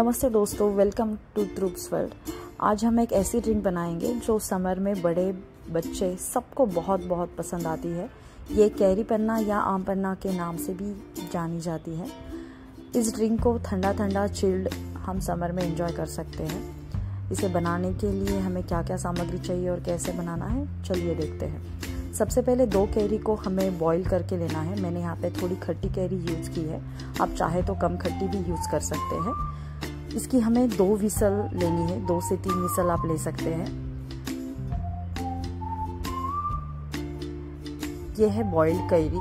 नमस्ते दोस्तों welcome to troops world आज हम एक ऐसी ड्रिंक बनाएँगे जो समर में बड़े बच्चे सबको बहुत बहुत पसंद आती है। ये कैरी पन्ना या आम पन्ना के नाम से भी जानी जाती है। इस ड्रिंक को ठंडा ठंडा चिल्ड हम समर में इंजॉय कर सकते हैं। इसे बनाने के लिए हमें क्या क्या सामग्री चाहिए और कैसे बनाना है, चलिए देखते हैं। सबसे पहले दो कैरी को हमें बॉईल करके लेना है। मैंने यहाँ पे थोड़ी खट्टी कैरी यूज़ की है। आप चाहे तो कम खट्टी भी यूज़ कर सकते हैं। इसकी हमें दो विसल लेनी है, दो से तीन विसल आप ले सकते हैं। ये है बॉइल्ड कैरी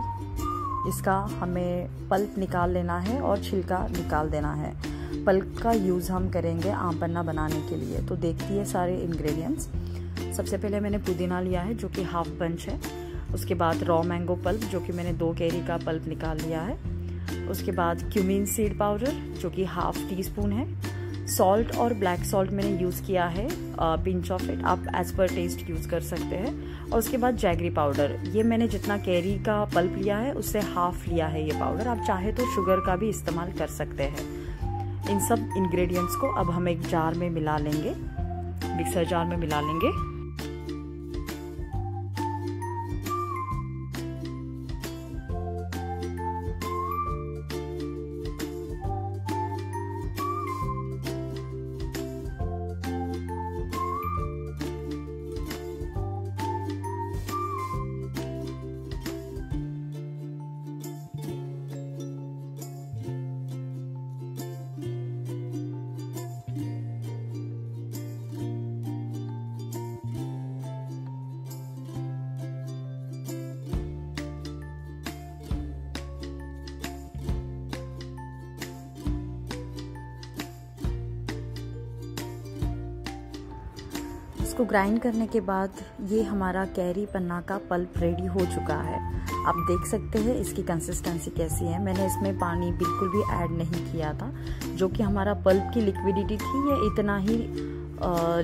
इसका हमें पल्प निकाल लेना है और छिलका निकाल देना है। पल्प का यूज़ हम करेंगे आम पन्ना बनाने के लिए। तो देखती है सारे इंग्रेडिएंट्स सबसे पहले मैंने पुदीना लिया है, जो कि हाफ़ बंच है। उसके बाद रॉ मैंगो पल्प, जो कि मैंने दो कैरी का पल्प निकाल लिया है। उसके बाद क्यूमिन सीड पाउडर जो कि हाफ़ टी स्पून है। सॉल्ट और ब्लैक सॉल्ट मैंने यूज़ किया है पिंच ऑफ़ इट आप एज पर टेस्ट यूज़ कर सकते हैं। और उसके बाद जैगरी पाउडर ये मैंने जितना कैरी का पल्प लिया है, उससे हाफ़ लिया है ये पाउडर आप चाहे तो शुगर का भी इस्तेमाल कर सकते हैं। इन सब इंग्रेडिएंट्स को अब हम एक जार में मिला लेंगे। मिक्सर जार में मिला लेंगे। इसको ग्राइंड करने के बाद ये हमारा कैरी पन्ना का पल्प रेडी हो चुका है। आप देख सकते हैं इसकी कंसिस्टेंसी कैसी है। मैंने इसमें पानी बिल्कुल भी ऐड नहीं किया था, जो कि हमारा पल्प की लिक्विडिटी थी, ये इतना ही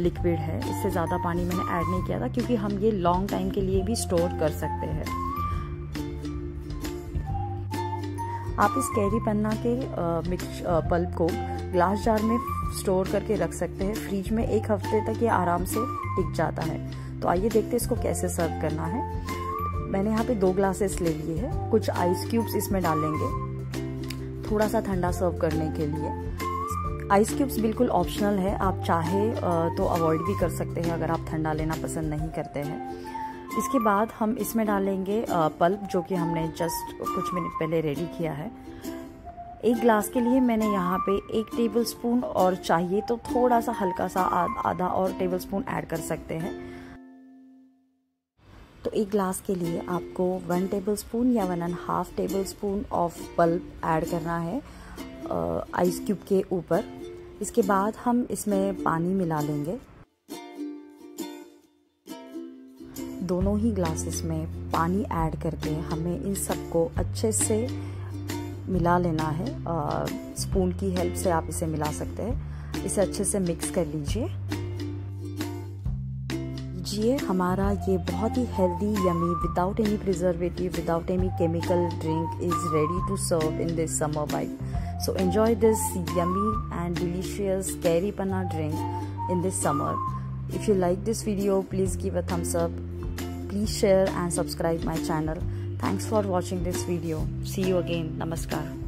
लिक्विड है। इससे ज़्यादा पानी मैंने ऐड नहीं किया था, क्योंकि हम ये लॉन्ग टाइम के लिए भी स्टोर कर सकते हैं। आप इस कैरी पन्ना के मिक्स पल्प को ग्लास जार में स्टोर करके रख सकते हैं। फ्रिज में एक हफ़्ते तक ये आराम से टिक जाता है। तो आइए देखते हैं इसको कैसे सर्व करना है। मैंने यहाँ पे दो ग्लासेस ले लिए हैं। कुछ आइस क्यूब्स इसमें डालेंगे। थोड़ा सा ठंडा सर्व करने के लिए। आइस क्यूब्स बिल्कुल ऑप्शनल है। आप चाहे तो अवॉइड भी कर सकते हैं अगर आप ठंडा लेना पसंद नहीं करते हैं। इसके बाद हम इसमें डालेंगे पल्प जो कि हमने जस्ट कुछ मिनट पहले रेडी किया है। एक ग्लास के लिए मैंने यहाँ पे एक टेबल स्पून और चाहिए तो थोड़ा सा हल्का सा आधा और टेबल स्पून ऐड कर सकते हैं। तो एक ग्लास के लिए आपको वन टेबल स्पून या one and half tablespoon of pulp add करना है आइस क्यूब के ऊपर। इसके बाद हम इसमें पानी मिला लेंगे। दोनों ही ग्लासेस में पानी ऐड करके हमें इन सबको अच्छे से मिला लेना है। स्पून की हेल्प से आप इसे मिला सकते हैं। इसे अच्छे से मिक्स कर लीजिए। जी, हमारा ये बहुत ही healthy yummy without any preservative without any chemical drink is ready to serve in this summer bike so enjoy this yummy and delicious kairi panna drink in this summer if you like this video please give a thumbs up please share and subscribe my channel Thanks for watching this video. See you again. Namaskar.